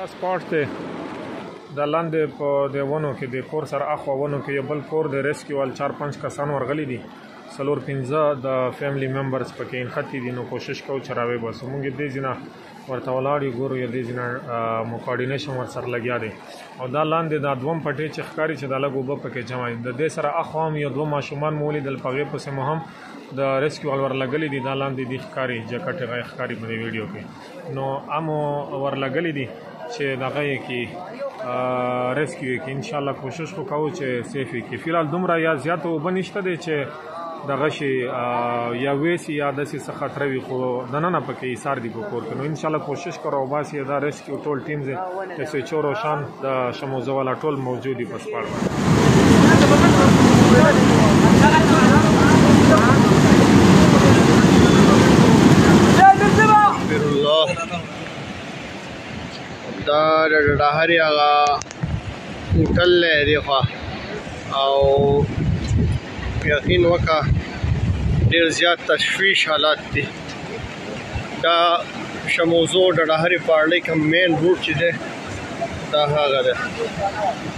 دا سپاټ دی د لاندې په د ونو کې د کور سره اخوا ونو کې یو بل کور د ریسکیو وال چار پنځ کسان ورغلي دي څلور پنځه د فیملی ممبرز پکې نښتي دي نو کوشش کوو چې راوې باسو موږ دې ځینه ورته ولاړ یو ګورو یو دې جنا مو کوارډینیشن ور سره لګیا دی او دا لاندې دا دوم پټې چې ښکاری چې دا لګ وب پکې جمع د دې سره اخوام یو دوه ماشومان مولې د پغې پسې مو هم د ریسکیو ور لګلې دي دا لاندې د ښکاری جکټ غي ښکاری په دې ویډیو کې نو امو ور لګلې دي چې دغه یې کې ریسکیو کې ان شاء الله کوشش وکاو چې سیف کې فلحال دومره یا زیات وبنشته دي چې دغه شي یا ویسی یا داسې څه خطر وي خو د نن په کې ایثار دی په کور کې نو ان شاء الله کوشش کرو او باسي دا ریسکیو ټول ټیم زه د سوچو روشان د شموزه والا ټول موجود دي پس پاړ دا د ډهاري هغه هوټل دی دی خوا او یقین وکړه ډېر زیات تشویش حالات دي دا شموزو د ډهاري پارلې کوم مین روټ چې دی دا هغه دی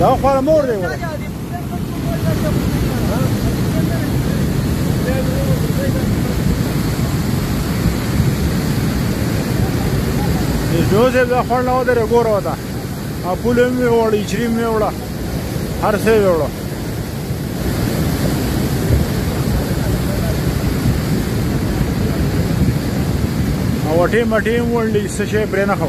دا خو مور دی وره جوزه دا خور نه ودره ګوره وتا اپول مې وړي چریم مې وړه هر څه وړه وټې مټې وړلې څه شی پرې نه خو